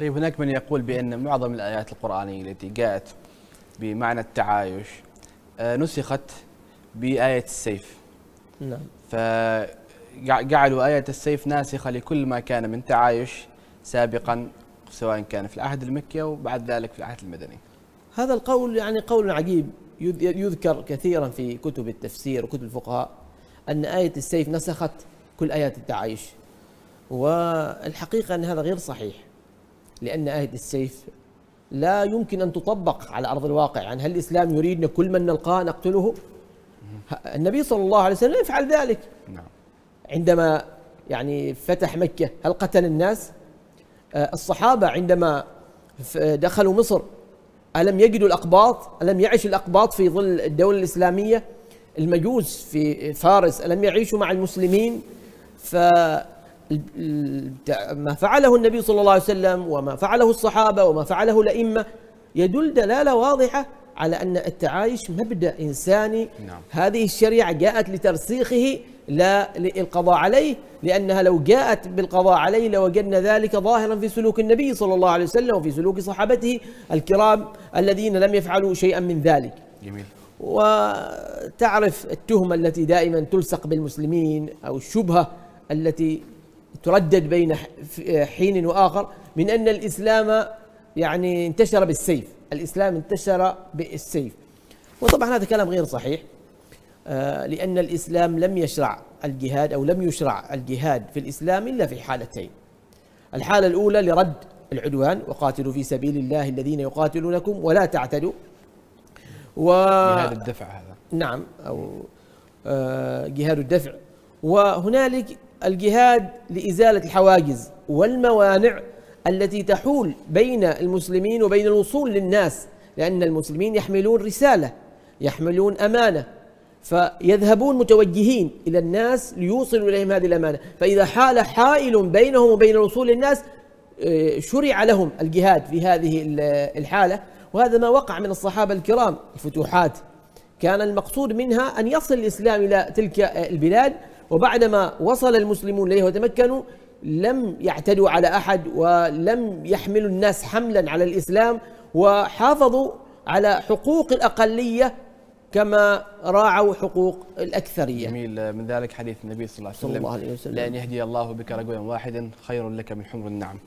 طيب هناك من يقول بأن معظم الآيات القرآنية التي جاءت بمعنى التعايش آه، نسخت بآية السيف. نعم. فجعلوا آية السيف ناسخة لكل ما كان من تعايش سابقا سواء كان في العهد المكي أو بعد ذلك في العهد المدني. هذا القول يعني قول عجيب. يذكر كثيرا في كتب التفسير وكتب الفقهاء أن آية السيف نسخت كل آيات التعايش. والحقيقة أن هذا غير صحيح. لأن آية السيف لا يمكن أن تطبق على أرض الواقع. يعني هل الإسلام يريدنا كل من نلقاه نقتله؟ النبي صلى الله عليه وسلم يفعل ذلك. نعم. عندما يعني فتح مكة هل قتل الناس؟ آه، الصحابة عندما دخلوا مصر ألم يجدوا الأقباط؟ ألم يعيش الأقباط في ظل الدولة الإسلامية؟ المجوس في فارس ألم يعيشوا مع المسلمين؟ ف ما فعله النبي صلى الله عليه وسلم وما فعله الصحابة وما فعله الأئمة يدل دلالة واضحة على أن التعايش مبدأ إنساني. نعم. هذه الشريعة جاءت لترسيخه لا للقضاء عليه لأنها لو جاءت بالقضاء عليه لوجدنا ذلك ظاهرا في سلوك النبي صلى الله عليه وسلم وفي سلوك صحابته الكرام الذين لم يفعلوا شيئا من ذلك. جميل. وتعرف التهمة التي دائما تلصق بالمسلمين أو الشبهة التي تردد بين حين وآخر من أن الإسلام يعني انتشر بالسيف. الإسلام انتشر بالسيف. وطبعا هذا كلام غير صحيح آه، لأن الإسلام لم يشرع الجهاد أو لم يشرع الجهاد في الإسلام إلا في حالتين. الحالة الأولى لرد العدوان وقاتلوا في سبيل الله الذين يقاتلونكم ولا تعتدوا. و جهاد الدفع هذا. نعم أو آه، جهاد الدفع. وهنالك الجهاد لإزالة الحواجز والموانع التي تحول بين المسلمين وبين الوصول للناس لأن المسلمين يحملون رسالة يحملون أمانة فيذهبون متوجهين إلى الناس ليوصلوا إليهم هذه الأمانة. فإذا حال حائل بينهم وبين الوصول للناس آه، شرع لهم الجهاد في هذه الحالة. وهذا ما وقع من الصحابة الكرام الفتوحات. كان المقصود منها أن يصل الإسلام إلى تلك البلاد وبعدما وصل المسلمون إليه وتمكنوا لم يعتدوا على أحد ولم يحملوا الناس حملا على الإسلام وحافظوا على حقوق الأقلية كما راعوا حقوق الأكثرية. جميل. من ذلك حديث النبي صلى الله عليه وسلم, الله عليه وسلم. لأن يهدي الله بك رجلا واحدا خير لك من حمر النعم.